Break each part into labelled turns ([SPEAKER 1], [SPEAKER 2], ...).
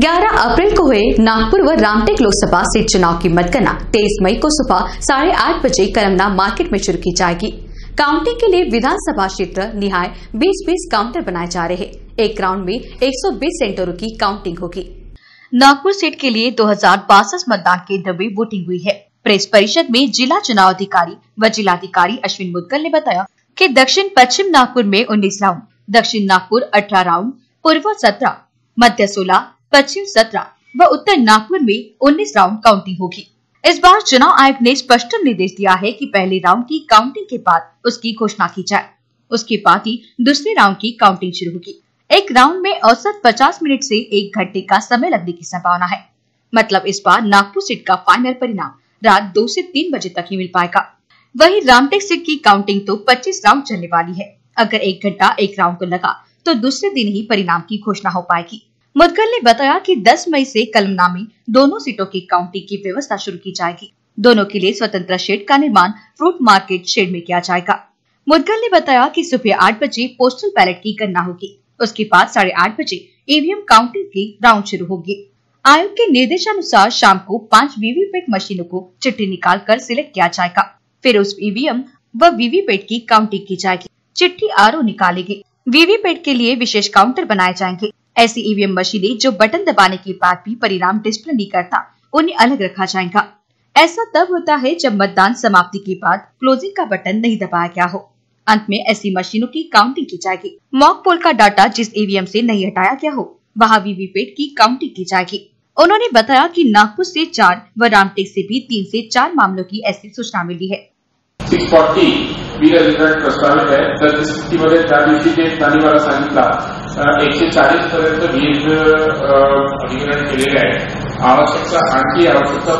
[SPEAKER 1] 11 अप्रैल को हुए नागपुर व रामटेक लोकसभा सीट चुनाव की मतगणना। 23 मई को सुबह साढ़े आठ बजे करमना मार्केट में शुरू की जाएगी। काउंटिंग के लिए विधानसभा क्षेत्र निहाय 20-20 काउंटर बनाए जा रहे हैं। एक राउंड में 120 सेंटरों की काउंटिंग होगी।
[SPEAKER 2] नागपुर सीट के लिए दो हज़ार बासठ मतदान केंद्र में वोटिंग हुई है। प्रेस परिषद में जिला चुनाव अधिकारी व जिलाधिकारी अश्विन मुदगल ने बताया कि दक्षिण पश्चिम नागपुर में 19 राउंड, दक्षिण नागपुर 18 राउंड, पूर्व 17 मध्य 16 पश्चिम सत्रह व उत्तर नागपुर में उन्नीस राउंड काउंटिंग होगी। इस बार चुनाव आयोग ने स्पष्ट निर्देश दिया है कि पहले राउंड की काउंटिंग के बाद उसकी घोषणा की जाए। उसके बाद ही दूसरे राउंड की काउंटिंग शुरू होगी। एक राउंड में औसत 50 मिनट से एक घंटे का समय लगने की संभावना है। मतलब इस बार नागपुर सीट का फाइनल परिणाम रात दो से तीन बजे तक ही मिल पाएगा। वही रामटेक सीट की काउंटिंग तो 25 राउंड चलने वाली है। अगर एक घंटा एक राउंड को लगा तो दूसरे दिन ही परिणाम की घोषणा हो पाएगी। मुदगल ने बताया कि 10 मई से कलमना में दोनों सीटों की काउंटिंग की व्यवस्था शुरू की जाएगी। दोनों के लिए स्वतंत्र शेड का निर्माण फ्रूट मार्केट शेड में किया जाएगा। मुदगल ने बताया कि सुबह आठ बजे पोस्टल बैलेट की गणना होगी। उसके बाद साढ़े आठ बजे ईवीएम काउंटिंग की राउंड शुरू होगी। आयोग के निर्देशानुसार शाम को पाँच वीवीपैट मशीनों को चिट्ठी निकाल कर सिलेक्ट किया जाएगा। फिर उस ईवीएम व वीवीपैट की काउंटिंग की जाएगी। चिट्ठी आर निकालेगी। वीवीपैट के लिए विशेष काउंटर बनाए जाएँगे। ऐसी ईवीएम मशीनें जो बटन दबाने के बाद भी परिणाम डिस्प्ले नहीं करता, उन्हें अलग रखा जाएगा। ऐसा तब होता है जब मतदान समाप्ति के बाद क्लोजिंग का बटन नहीं दबाया गया हो। अंत में ऐसी मशीनों की काउंटिंग की जाएगी। मॉक पोल का डाटा जिस ईवीएम से नहीं हटाया गया हो, वहाँ वीवीपैट की काउंटिंग की जाएगी। उन्होंने बताया कि नागपुर से चार व रामटेक से भी तीन से चार मामलों की ऐसी सूचना मिली है।
[SPEAKER 3] सिक्स फॉर्टी बी रिझल्ट प्रस्तावित आहे तर स्थितीमध्ये त्या दिवशी जे त्यांनी मला सांगितला एकशे चाळीस पर्यंत वीज अधिग्रहण केलेले आहे आवश्यकता आणखी आवश्यकता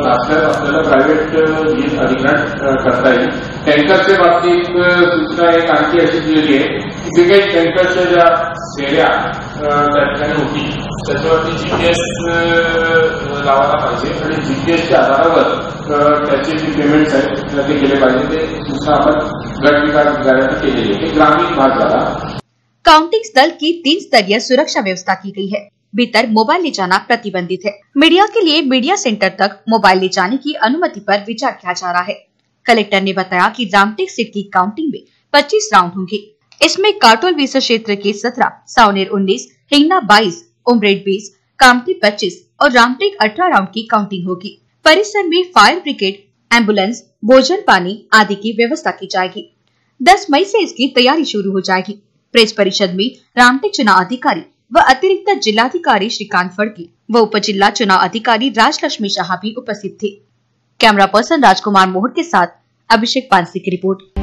[SPEAKER 3] भासल्यास आपल्याला प्रायव्हेट वीज अधिग्रहण करता येईल टँकरच्या बाबतीत सूचना एक आणखी अशी दिलेली आहे की जे काही टँकरच्या ज्या फेऱ्या त्या ठिकाणी होती त्याच्यावरती जीपीएस लावायला पाहिजे आणि जीपीएसच्या आधारावर त्याचे जे पेमेंट्स आहेत ते केले पाहिजे. ते सूचना आपण गट विकास अधिकाऱ्यांना केलेली आहे. ग्रामीण भाग झाला.
[SPEAKER 2] काउंटिंग स्थल की तीन स्तरीय सुरक्षा व्यवस्था की गई है। भीतर मोबाइल ले जाना प्रतिबंधित है। मीडिया के लिए मीडिया सेंटर तक मोबाइल ले जाने की अनुमति पर विचार किया जा रहा है। कलेक्टर ने बताया कि रामटेक सीट की काउंटिंग में 25 राउंड होंगे। इसमें काटोल विस क्षेत्र के 17, सावनेर 19, हिंगना 22, उमरेड 20, कामती 25 और रामटेक 18 राउंड की काउंटिंग होगी। परिसर में फायर ब्रिगेड, एंबुलेंस, भोजन पानी आदि की व्यवस्था की जाएगी। 10 मई से इसकी तैयारी शुरू हो जाएगी। प्रेस परिषद में रामटेक चुनाव अधिकारी व अतिरिक्त जिलाधिकारी श्रीकांत फड़के व उप जिला चुनाव अधिकारी राजलक्ष्मी शाह भी उपस्थित थे। कैमरा पर्सन राजकुमार मोहर के साथ अभिषेक पांसी की रिपोर्ट।